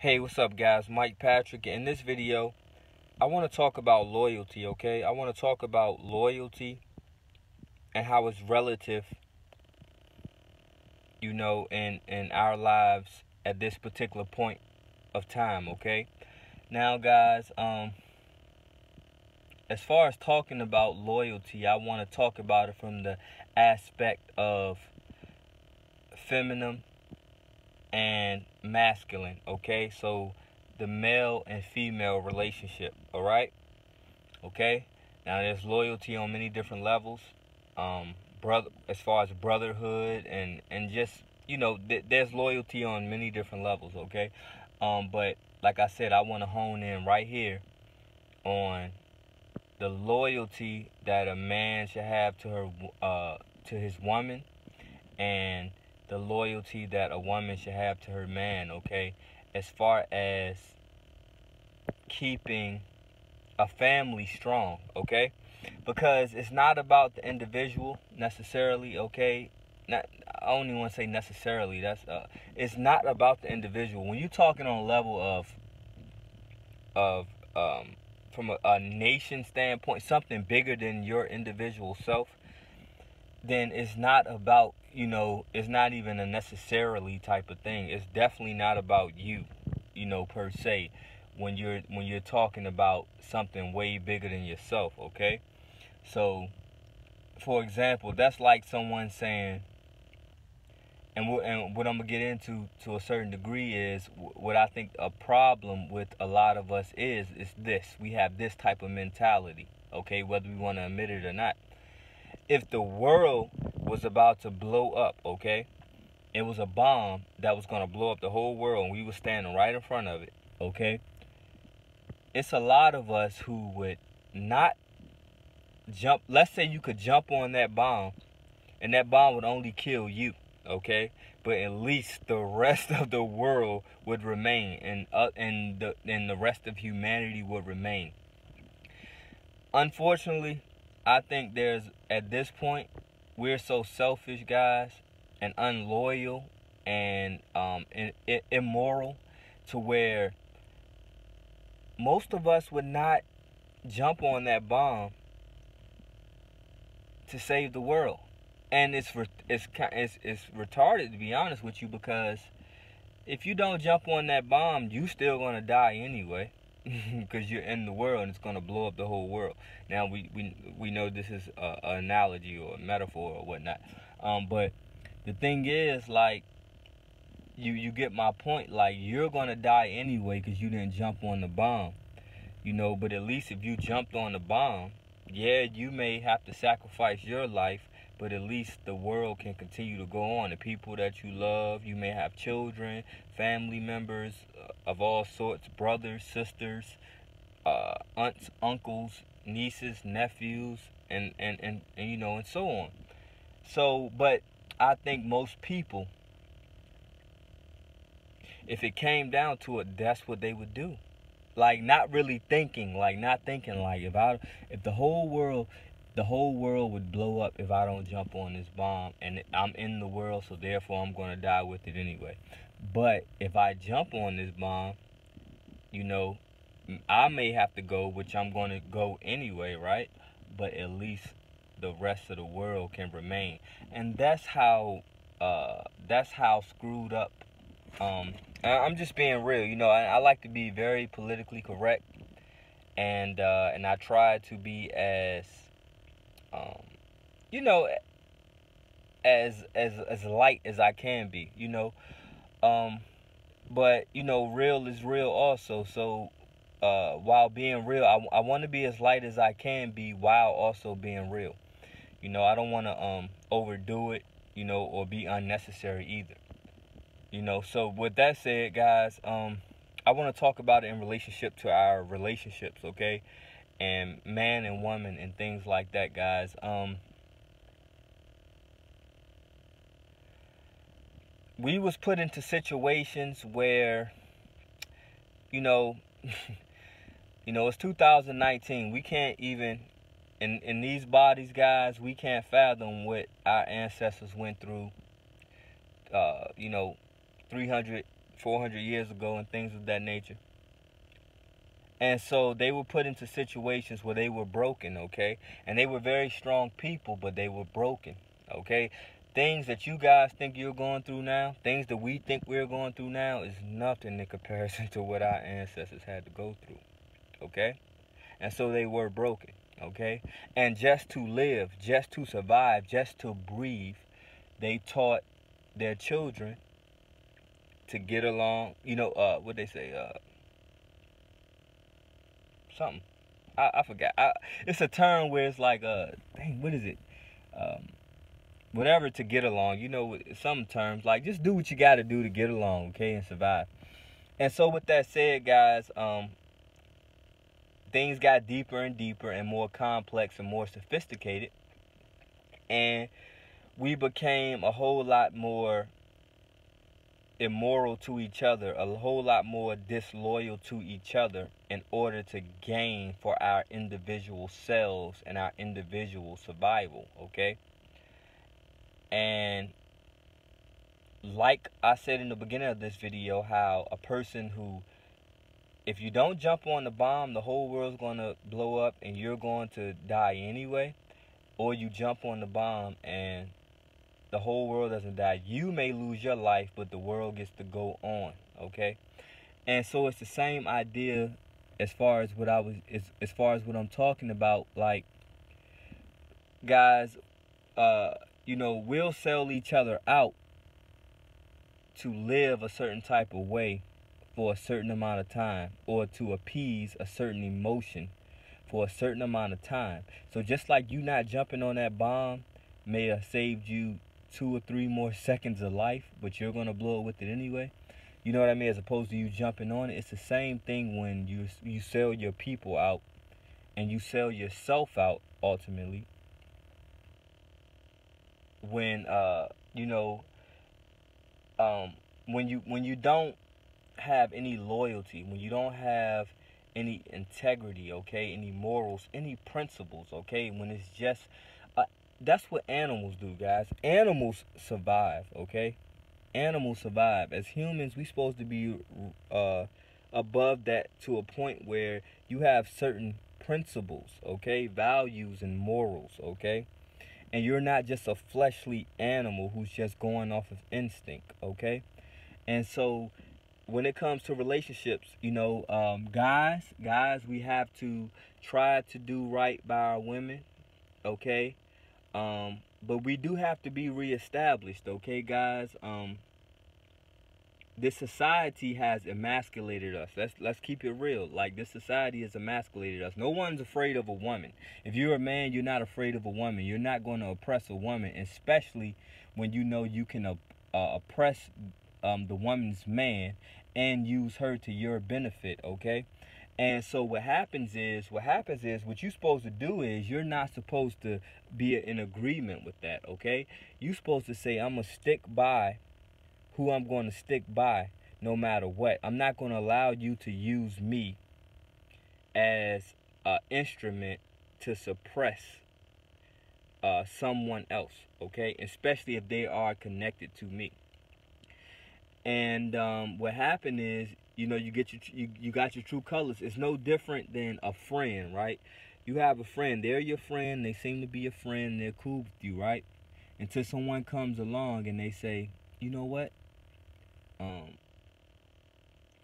Hey, what's up guys? Mike Patrick. In this video, I want to talk about loyalty, okay? I want to talk about loyalty and how it's relative, you know, in, in our lives at this particular point of time, okay? Now, guys, um, as far as talking about loyalty, I want to talk about it from the aspect of feminine and masculine, okay? So the male and female relationship, all right? Okay? Now there's loyalty on many different levels. Um brother as far as brotherhood and and just, you know, th- there's loyalty on many different levels, okay? Um but like I said, I want to hone in right here on the loyalty that a man should have to her uh to his woman and the loyalty that a woman should have to her man, okay? As far as keeping a family strong, okay? Because it's not about the individual necessarily, okay? Not I only want to say necessarily. That's uh it's not about the individual. When you're talking on a level of of um from a, a nation standpoint, something bigger than your individual self, then it's not about you know it's not even a necessarily type of thing. It's definitely not about you you know per se when you're when you're talking about something way bigger than yourself okay? So for example that's like someone saying and what, and what I'm gonna get into to a certain degree is what I think a problem with a lot of us is is this. We have this type of mentality okay whether we want to admit it or not. If the world was about to blow up, okay? It was a bomb that was going to blow up the whole world and we were standing right in front of it, okay? It's a lot of us who would not jump. Let's say you could jump on that bomb and that bomb would only kill you, okay? But at least the rest of the world would remain and uh, and the and the rest of humanity would remain. Unfortunately, I think there's at this point we're so selfish, guys, and unloyal and um, in, in, immoral to where most of us would not jump on that bomb to save the world. And it's it's it's it's retarded to be honest with you because if you don't jump on that bomb, you still gonna die anyway because you're in the world and it's going to blow up the whole world. Now we we we know this is an analogy or a metaphor or whatnot, um, but the thing is like you you get my point. Like you're going to die anyway because you didn't jump on the bomb, you know. But at least if you jumped on the bomb, yeah, you may have to sacrifice your life. But at least the world can continue to go on. The people that you love, you may have children, family members, of all sorts brothers, sisters, uh, aunts, uncles, nieces, nephews, and, and, and, and, you know, and so on. So, but I think most people, if it came down to it, that's what they would do. Like, not really thinking, like, not thinking, like, if I, if the whole world, the whole world would blow up if I don't jump on this bomb and I'm in the world so therefore I'm going to die with it anyway. But if I jump on this bomb, you know, I may have to go, which I'm going to go anyway, right? But at least the rest of the world can remain. And that's how uh that's how screwed up um I'm just being real, you know, I, I like to be very politically correct and uh and I try to be as um you know as as as light as I can be, you know. Um, but you know, real is real also. So uh, while being real, I, I want to be as light as I can be while also being real. You know, I don't want to um overdo it, you know, or be unnecessary either. You know, so with that said, guys, um, I want to talk about it in relationship to our relationships, okay? And man and woman and things like that, guys. Um, we was put into situations where you know you know it's 2019 we can't even in in these bodies guys we can't fathom what our ancestors went through uh you know 300 400 years ago and things of that nature. And so they were put into situations where they were broken, okay? And they were very strong people, but they were broken, okay? Things that you guys think you're going through now, things that we think we're going through now, is nothing in comparison to what our ancestors had to go through, okay? And so they were broken, okay? And just to live, just to survive, just to breathe, they taught their children to get along. You know, uh, what they say, uh, something. I, I forgot. I, it's a term where it's like, uh, dang, what is it? Um, whatever to get along. You know, some terms like just do what you got to do to get along, okay, and survive. And so, with that said, guys, um, things got deeper and deeper and more complex and more sophisticated, and we became a whole lot more immoral to each other, a whole lot more disloyal to each other in order to gain for our individual selves and our individual survival, okay? And like I said in the beginning of this video, how a person who, if you don't jump on the bomb, the whole world's going to blow up and you're going to die anyway, or you jump on the bomb and the whole world doesn't die. You may lose your life, but the world gets to go on. Okay, and so it's the same idea as far as what I was as, as far as what I'm talking about. Like, guys, uh, you know, we'll sell each other out to live a certain type of way for a certain amount of time or to appease a certain emotion for a certain amount of time. So just like you not jumping on that bomb may have saved you two or three more seconds of life, but you're gonna blow it with it anyway. You know what I mean? As opposed to you jumping on it, it's the same thing when you you sell your people out and you sell yourself out ultimately. When uh you know um when you when you don't have any loyalty, when you don't have any integrity, okay, any morals, any principles, okay, when it's just that's what animals do, guys. Animals survive, okay? Animals survive. As humans, we supposed to be uh, above that to a point where you have certain principles, okay? Values and morals, okay? And you're not just a fleshly animal who's just going off of instinct, okay? And so when it comes to relationships, you know, um, guys, guys, we have to try to do right by our women, okay? Um, but we do have to be reestablished, okay, guys? Um, this society has emasculated us. Let's let's keep it real. Like this society has emasculated us. No one's afraid of a woman. If you're a man, you're not afraid of a woman. You're not going to oppress a woman, especially when you know you can uh, uh, oppress um, the woman's man and use her to your benefit. Okay. And so what happens is, what happens is, what you're supposed to do is, you're not supposed to be in agreement with that, okay? You're supposed to say, I'm going to stick by who I'm going to stick by no matter what. I'm not going to allow you to use me as an instrument to suppress uh, someone else, okay? Especially if they are connected to me. And um, what happened is you know you get your you, you got your true colors. It's no different than a friend right? You have a friend. They're your friend. They seem to be a friend. They're cool with you right? Until someone comes along and they say you know what? Um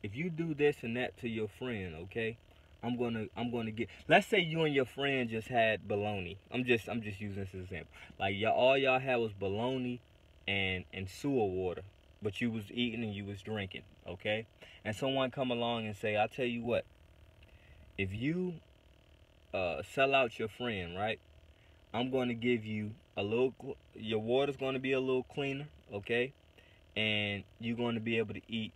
if you do this and that to your friend okay i'm gonna i'm gonna get let's say you and your friend just had baloney i'm just i'm just using this as an example. Like y'all all y'all had was baloney and and sewer water but you was eating and you was drinking, okay? And someone come along and say, I tell you what, if you uh, sell out your friend, right? I'm going to give you a little, your water's going to be a little cleaner, okay? And you're going to be able to eat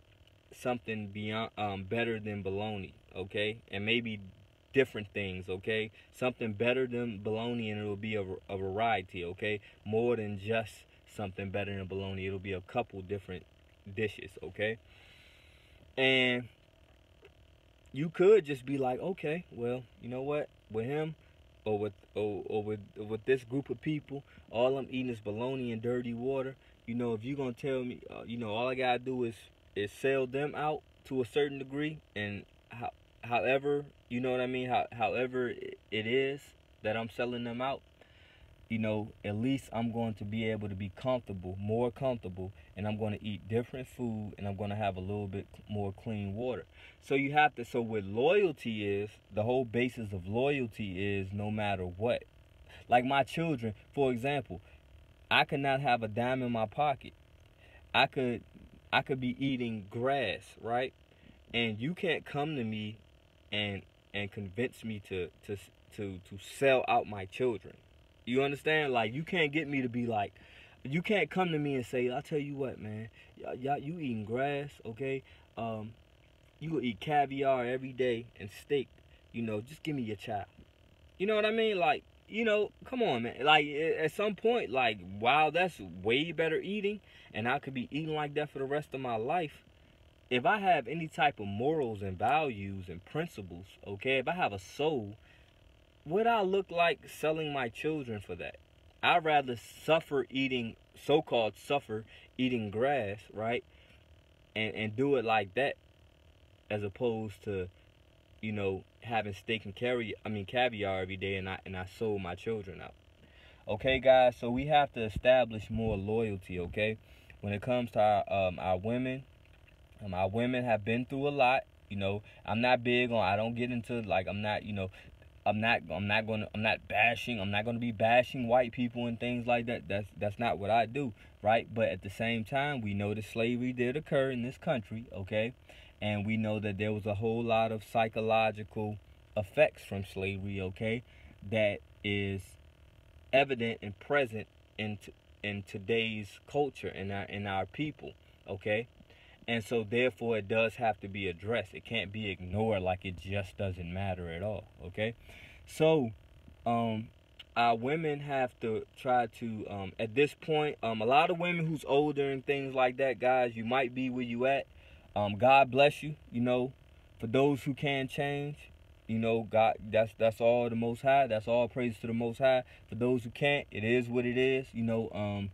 something beyond, um, better than bologna, okay? And maybe different things, okay? Something better than bologna and it'll be a, a variety, okay? More than just something better than bologna. It'll be a couple different dishes, okay? And you could just be like, okay, well, you know what? With him or with or, or with with this group of people, all I'm eating is bologna and dirty water. You know, if you're gonna tell me, uh, you know, all I gotta do is is sell them out to a certain degree and how, however you know what i mean how, however it is that i'm selling them out you know, at least I'm going to be able to be comfortable, more comfortable, and I'm going to eat different food and I'm going to have a little bit more clean water. So you have to, so what loyalty is, the whole basis of loyalty is no matter what. Like my children, for example, I could not have a dime in my pocket. I could, I could be eating grass, right? And you can't come to me and and convince me to to to to sell out my children you understand? Like you can't get me to be like, you can't come to me and say, "I'll tell you what, man, y'all, you eating grass, okay? Um, you go eat caviar every day and steak. You know, just give me your child. You know what I mean? Like, you know, come on, man. Like at some point, like, wow, that's way better eating, and I could be eating like that for the rest of my life. If I have any type of morals and values and principles, okay, if I have a soul would I look like selling my children for that? I'd rather suffer eating, so called suffer eating grass, right? And, and do it like that as opposed to, you know, having steak and carry, I mean, caviar every day and I, and I sold my children out. Okay, guys, so we have to establish more loyalty, okay? When it comes to our, um, our women, um, our women have been through a lot. You know, I'm not big on, I don't get into, like, I'm not, you know, I'm not I'm not going to I'm not bashing I'm not going to be bashing white people and things like that. That's that's not what I do right? But at the same time we know that slavery did occur in this country okay? And we know that there was a whole lot of psychological effects from slavery okay? That is evident and present in in today's culture in our in our people okay and so therefore it does have to be addressed. It can't be ignored like it just doesn't matter at all okay? So um our women have to try to um at this point um a lot of women who's older and things like that guys you might be where you at. Um god bless you you know. For those who can change you know god that's that's all the most high that's all praise to the most high. For those who can't it is what it is you know um